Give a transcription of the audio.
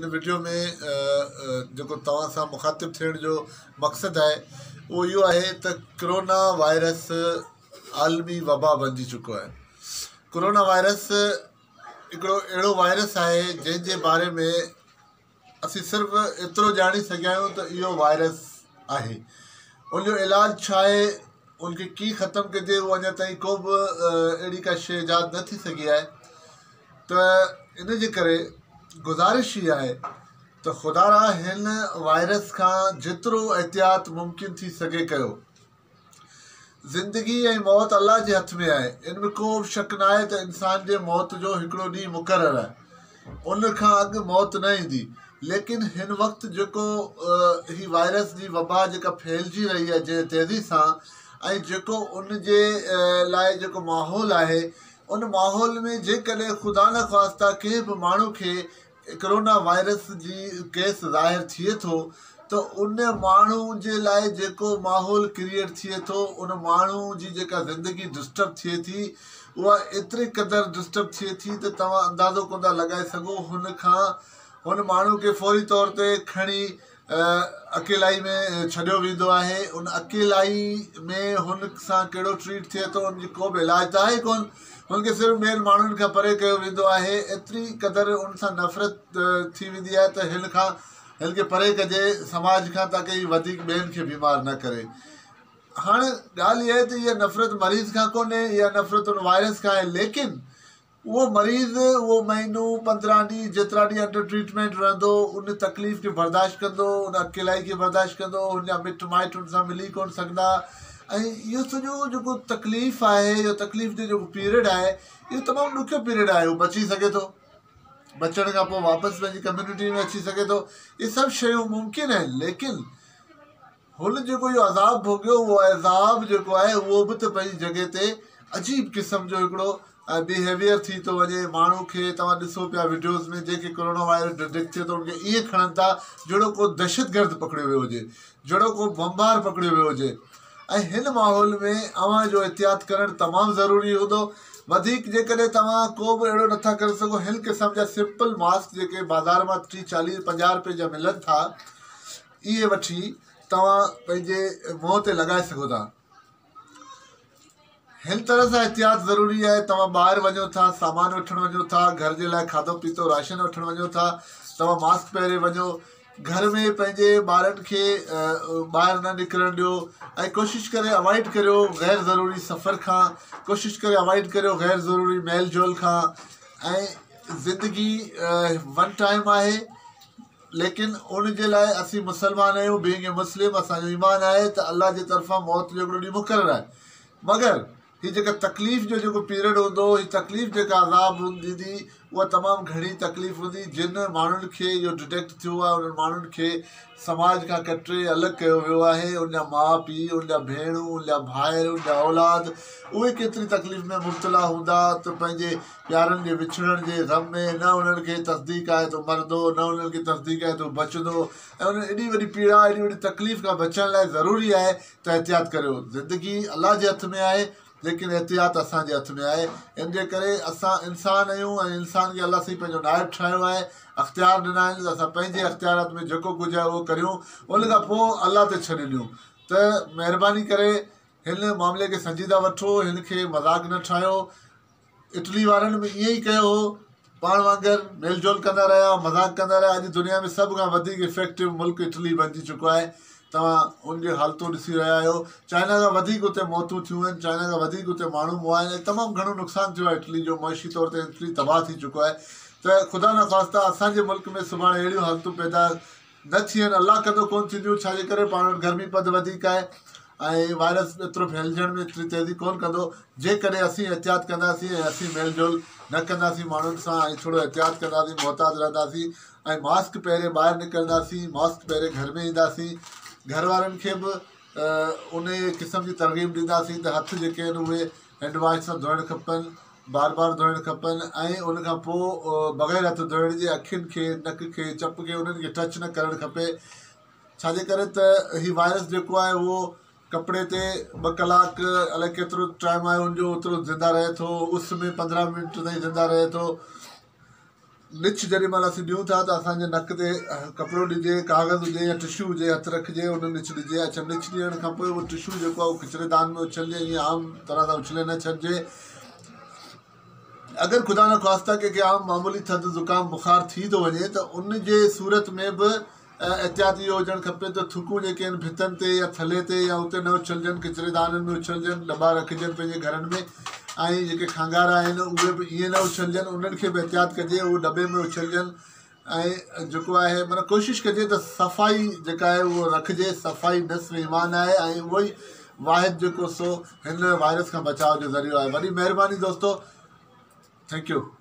in video میں جو تا مخاطب تھن جو مقصد ہے وہ یہ توونا وائرس عالمی وبا بنجی چکو ہے کرونا وائرس ایکڑو اڑو وائرس ہے جن کے بارے میں اِسی صرف ایترو جانی سکیا تو یہ وائرس ہے انجو علاج چھ ان کی کئی ختم کرتے وہ اوب اڑی کا شی یاد نہی ہے تو ان کے गुज़ारिश हीअ आहे त ख़ुदा हिन वायरस खां जेतिरो एहतियात मुमकिन थी सघे कयो ज़िंदगी ऐं मौत अला जे हथ में आहे इन में को शक न आहे त इंसान जे मौत जो हिकिड़ो ॾींहुं मुक़ररु आहे उन खां अॻु मौत न ईंदी लेकिन हिन वक़्तु जेको ही वायरस जी वबा जेका फैलिजी रही आहे जे तेज़ी सां ऐं जेको उन जे लाइ जेको माहौल आहे उन माहौल में जेकॾहिं ख़ुदा न ख़्वाद्ता कंहिं बि माण्हू खे कोरोना वायरस जी केस ज़ाहिर थिए थो त उन माण्हू जे लाइ जेको माहौल क्रिएट थिए थो उन माण्हू जी जेका ज़िंदगी डिस्टर्ब थिए थी उहा एतिरे क़दुरु डिस्टर्ब थिए थी त तव्हां अंदाज़ो कोन था लॻाए सघो हुन खां हुन माण्हू खे फौरी तौर ते खणी अकेलाई में छॾियो वेंदो आहे उन अकेलाई में हुन सां कहिड़ो ट्रीट थिए थो उनजी को बि इलाजु त आहे कोनि हुनखे सिर्फ़ु ॿियनि माण्हुनि खां परे कयो वेंदो आहे एतिरी क़दुरु उन सां नफ़रत थी वेंदी आहे त हिन खां हिन खे परे कजे समाज खां ताकी वधीक ॿियनि खे बीमार न करे हाणे ॻाल्हि इहा आहे त इहा नफ़रत मरीज़ खां कोन्हे इहा नफ़रत उन वायरस खां आहे लेकिन उहो मरीज़ उहो महीनो पंद्रहं ॾींहं जेतिरा ॾींहं अंडर ट्रीटमेंट रहंदो उन तकलीफ़ खे बर्दाश्त कंदो उन अकेलाई खे बर्दाश्त कंदो हुनजा मिटु माइटु हुन सां मिली कोन सघंदा ऐं इहो सॼो जेको तकलीफ़ आहे इहो तकलीफ़ जो जेको पीरियड आहे इहो तमामु ॾुखियो पीरियड आहे उहो बची सघे थो बचण खां पोइ वापसि पंहिंजी कम्यूनिटी में अची सघे थो इहे सभु शयूं मुमकिन आहिनि लेकिन हुन जेको इहो अज़ाब भोगियो उहो अज़ाब जेको आहे उहो बि त पंहिंजी जॻह ते अजीब क़िस्म जो हिकिड़ो बिहेवियर थी थो वञे माण्हू खे तव्हां ॾिसो पिया वीडियोस में जेके कोरोना वायरस डिटेक्ट थिए थो उन ईअं खणनि था जहिड़ो को दहशतगर्द पकड़ियो वियो हुजे जहिड़ो को बम्बार पकड़ियो वियो हुजे ऐं हिन माहौल में अवां जो एहतियात करणु तमामु ज़रूरी हूंदो वधीक जेकॾहिं तव्हां को बि अहिड़ो नथा करे सघो हिन क़िस्म जा सिंपल मास्क जेके बाज़ारि मां टीह चालीह पंजाह रुपए जा मिलनि था इहे वठी तव्हां पंहिंजे मुंहं ते लॻाए सघो था हिन तरह सां एहतियात ज़रूरी आहे तव्हां ॿाहिरि वञो था सामान वठणु वञो था घर जे लाइ खाधो पीतो राशन वठणु वञो था तव्हां मास्क पहिरे वञो घर में पंहिंजे ॿारनि खे ॿाहिरि न निकिरणु ॾियो ऐं कोशिशि करे अवॉइड करियो ग़ैर ज़रूरी सफ़र खां कोशिशि करे अवॉइड करियो ग़ैर ज़रूरी मेल झोल खां ऐं ज़िंदगी वन टाइम आहे लेकिन उन जे लाइ असीं मुस्लमान आहियूं बींग ए मुस्लिम असांजो ईमान आहे त अलाह जे तरफ़ां मौत जो हिकिड़ो ॾींहुं मुक़ररु आहे मगरि हीअ जेका तकलीफ़ जो जेको पीरियड हूंदो हो हीअ तकलीफ़ जेका आज़ाब हूंदी हुई उहा तमामु घणी तकलीफ़ हूंदी जिन माण्हुनि खे इहो डिटेक्ट थियो आहे उन्हनि माण्हुनि खे समाज खां कटे अलॻि कयो वियो आहे उन जा माउ पीउ उन जा भेण जा भाइर उन जा औलाद उहे केतिरी तकलीफ़ में मुबतला हूंदा त पंहिंजे प्यारनि जे विछड़नि जे ग़म में न उन्हनि खे तस्दीक आहे त मरंदो न उन्हनि खे तस्दीक आहे त बचंदो ऐं उन एॾी वॾी पीड़ा एॾी वॾी तकलीफ़ खां बचण लाइ ज़रूरी आहे त एहतियात करियो ज़िंदगी अलाह जे हथ में आहे لیکن احتیاط ات میں ہے ان کے انسان آئے انسان کے اللہ سے نائب ٹھایا ہے اختار دن اختارات میں جو کچھ ہے وہ کرہ تے چہربانی کراملے کے سنجیدہ و مذاق نہ ٹھایا اٹلی والوں بھی یہ پان وغیرہ میل جول کرا رہا مذاق کندا رہا اج دیا میں سب کا افیکٹو ملک اٹلی بن چُکا ہے तव्हां उन जूं हालतूं ॾिसी रहिया आहियो चाइना खां वधीक हुते मौतूं थियूं आहिनि चाइना खां वधीक हुते माण्हू आहिनि ऐं तमामु घणो नुक़सानु थियो आहे इटली जो मुंहिशी तौर ते एतिरी तबाह थी चुको आहे त ख़ुदा न ख़्वास्ता असांजे मुल्क में सुभाणे अहिड़ियूं हालतूं पैदा न थियूं आहिनि अलाह कंदो कोन्ह थींदियूं छाजे करे पाण वटि गर्मी पद वधीक आहे ऐं वायरस एतिरो फैलजण में एतिरी तेज़ी कोन्ह कंदो जेकॾहिं असीं एहतियात कंदासीं ऐं असीं मेल झोल न कंदासीं माण्हुनि सां ऐं थोरो एहतियात कंदासीं मुहताज रहंदासीं ऐं मास्क पहिरें ॿाहिरि निकिरंदासीं मास्क पहिरें घर में ईंदासीं घर वारनि खे बि उन क़िस्म जी तरगीम ॾींदासीं त हथ जेके आहिनि उहे हैंडवॉश सां धोइण खपनि बार बार धोइणु खपनि ऐं पोइ बग़ैर हथ धोइण जे अखियुनि खे नक खे चप खे उन्हनि खे टच न करणु खपे छाजे करे त हीउ वायरस जेको आहे उहो कपिड़े ते ॿ कलाक अलाए केतिरो टाइम आहे उनजो ओतिरो ज़िंदा रहे थो उस में पंद्रहं मिंट ताईं ज़िंदा रहे थो نیچ جی میری دوں تا تو اجنج نک سے کپڑوں ڈجے کاغذ ہوجائے یا ٹشو ہوجائے ہت رکھجیے ان نیچ ڈے اچھا نچ دشو جو کچرے دان میں اچھلجیں یا آم طرح کا اچھلے نہ چلجے اگر خدا نخواستہ کیم معمولی تھد زکام بخار تھی تو وجے تو ان کے سورت میں بھی احتیاط یہ ہوجن کپے تو تھکوں کے انتن یا تھلے یا اتنے نہ اچھلجن کھچرے دان میں اچھل جان دبا رکھجن گھر ऐं जेके खंघार आहिनि उहे बि ईअं न उछलजनि उन्हनि खे बि एहतियात कजे उहे डबे में उछलजनि ऐं जेको आहे माना कोशिशि कजे त सफ़ाई जेका आहे उहो रखिजे सफ़ाई नस ईमान आहे ऐं उहो ई वाहिद जेको सो हिन वायरस खां बचाव जो ज़रियो आहे वॾी महिरबानी दोस्तो थैंक्यू